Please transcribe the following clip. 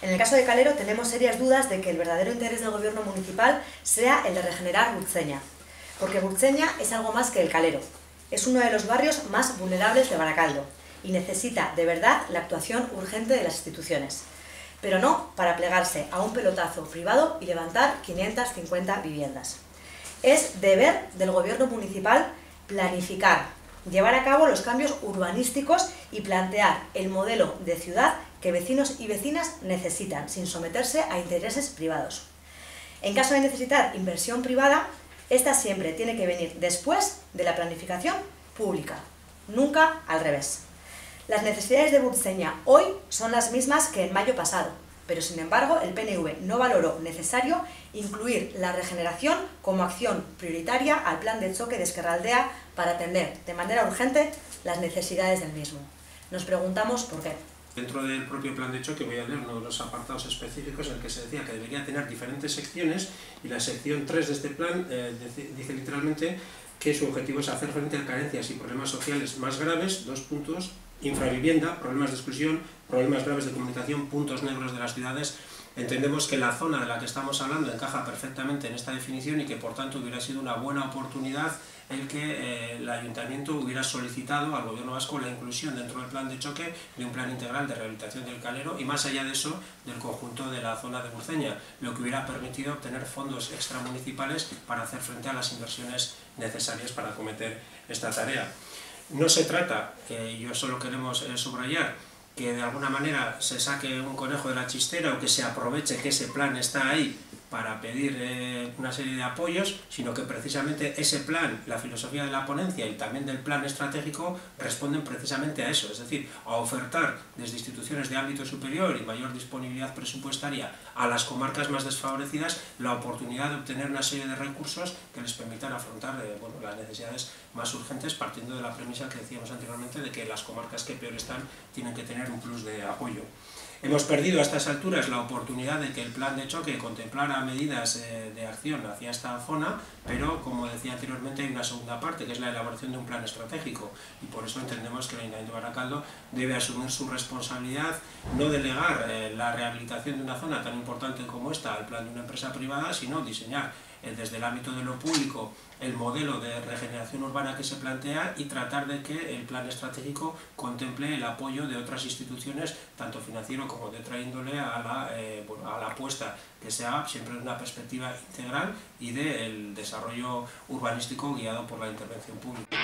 En el caso de Calero tenemos serias dudas de que el verdadero interés del gobierno municipal sea el de regenerar Burceña, porque Burceña es algo más que el Calero. Es uno de los barrios más vulnerables de Baracaldo y necesita de verdad la actuación urgente de las instituciones, pero no para plegarse a un pelotazo privado y levantar 550 viviendas. Es deber del gobierno municipal planificar, llevar a cabo los cambios urbanísticos y plantear el modelo de ciudad que vecinos y vecinas necesitan, sin someterse a intereses privados. En caso de necesitar inversión privada, esta siempre tiene que venir después de la planificación pública, nunca al revés. Las necesidades de Burceña hoy son las mismas que en mayo pasado, pero sin embargo el PNV no valoró necesario incluir la regeneración como acción prioritaria al plan de choque de Esquerraldea para atender de manera urgente las necesidades del mismo. Nos preguntamos por qué. Dentro del propio plan de choque voy a leer uno de los apartados específicos en el que se decía que debería tener diferentes secciones y la sección 3 de este plan eh, dice literalmente que su objetivo es hacer frente a carencias y problemas sociales más graves, dos puntos, infravivienda, problemas de exclusión, problemas graves de comunicación, puntos negros de las ciudades. Entendemos que la zona de la que estamos hablando encaja perfectamente en esta definición y que por tanto hubiera sido una buena oportunidad el que eh, el ayuntamiento hubiera solicitado al gobierno vasco la inclusión dentro del plan de choque de un plan integral de rehabilitación del calero y más allá de eso del conjunto de la zona de Burceña, lo que hubiera permitido obtener fondos extramunicipales para hacer frente a las inversiones necesarias para acometer esta tarea. No se trata, y yo solo queremos eh, subrayar, que de alguna manera se saque un conejo de la chistera o que se aproveche que ese plan está ahí para pedir eh, una serie de apoyos, sino que precisamente ese plan, la filosofía de la ponencia y también del plan estratégico responden precisamente a eso, es decir, a ofertar desde instituciones de ámbito superior y mayor disponibilidad presupuestaria a las comarcas más desfavorecidas la oportunidad de obtener una serie de recursos que les permitan afrontar eh, bueno, las necesidades más urgentes partiendo de la premisa que decíamos anteriormente de que las comarcas que peor están tienen que tener un plus de apoyo. Hemos perdido a estas alturas la oportunidad de que el plan de choque contemplara medidas eh, de acción hacia esta zona, pero como decía anteriormente hay una segunda parte que es la elaboración de un plan estratégico. Y por eso entendemos que el Ayuntamiento Baracaldo debe asumir su responsabilidad, no delegar eh, la rehabilitación de una zona tan importante como esta al plan de una empresa privada, sino diseñar desde el ámbito de lo público el modelo de regeneración urbana que se plantea y tratar de que el plan estratégico contemple el apoyo de otras instituciones, tanto financiero como de otra índole, a la, eh, a la apuesta que se haga siempre una perspectiva integral y del desarrollo urbanístico guiado por la intervención pública.